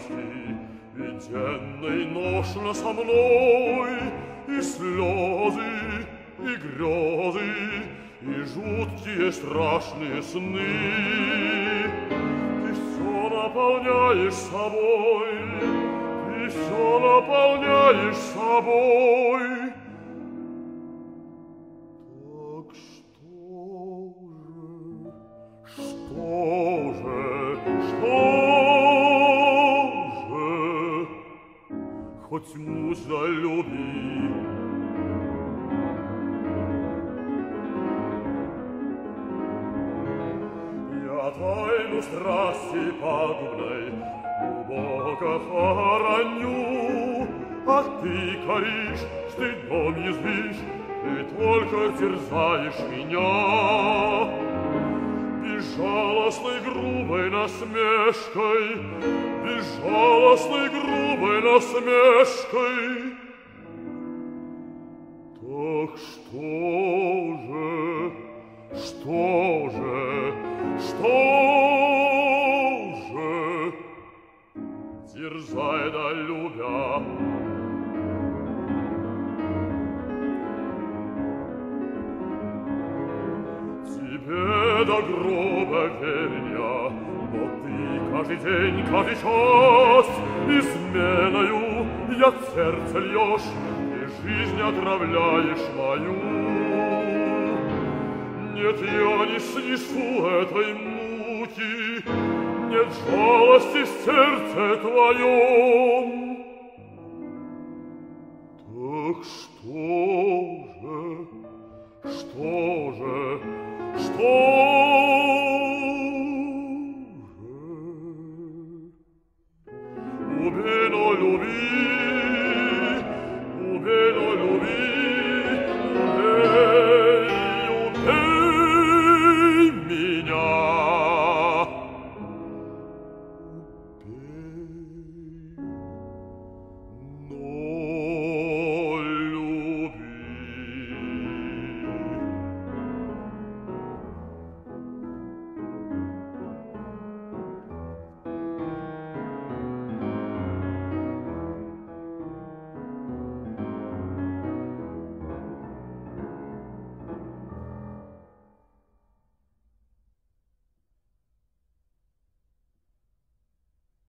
счастье, Виденной ношно со мной, И слезы, и грезы, И жуткие страшные сны. Ты все наполняешь собой, Ты все наполняешь собой, хоть мужа люби. Я тайну страсти пагубной глубоко хороню, а ты коришь, стыдом язвишь, ты только терзаешь меня. насмешкой, безжалостной грубой насмешкой. Так что же, что же, что же, терзай да любя, Тебе до гроба верен я, но ты каждый день, каждый час изменою я сердце льешь и жизнь отравляешь мою. Нет, я не снесу этой муки, нет жалости в сердце твоем. Так что же, что же, что bene o